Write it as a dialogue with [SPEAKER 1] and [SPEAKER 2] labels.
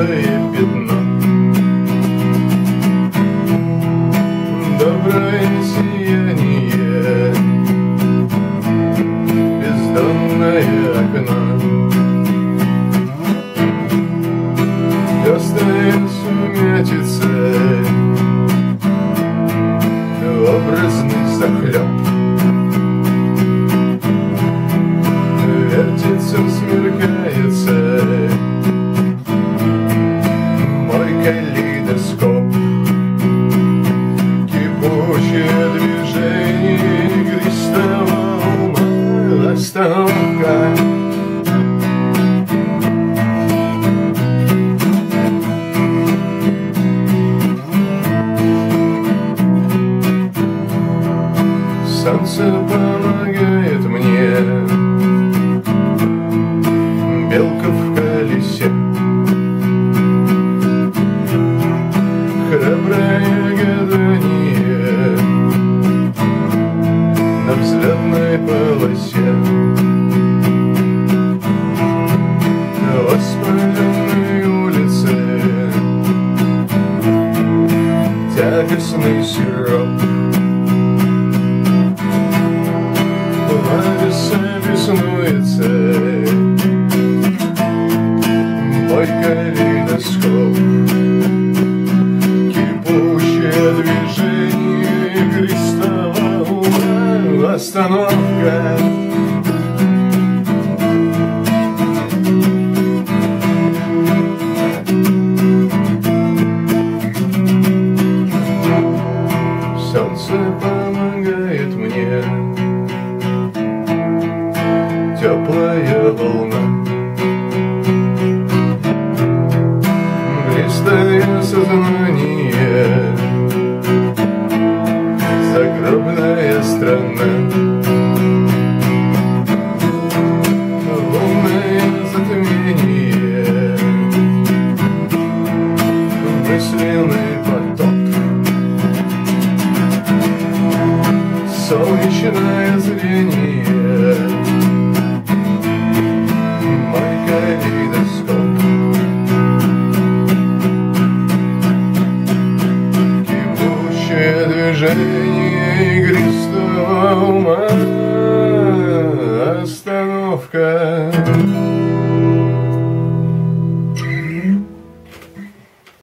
[SPEAKER 1] мое пятно Доброе сияние Бездонное окно. Густая сумятица калейдоскоп. Кипучее движение игристого ума Ластовка Солнце помогает. На взлетной полосе. Воспаленные улицы, тягостный сироп. Лариса беснуется, ума, остановка. Солнце помогает мне. Теплая волна. Блистое сознание Мысленный поток. Солнечное зрение. Мой калейдоскоп Кипучее движение игристого ума. Остановка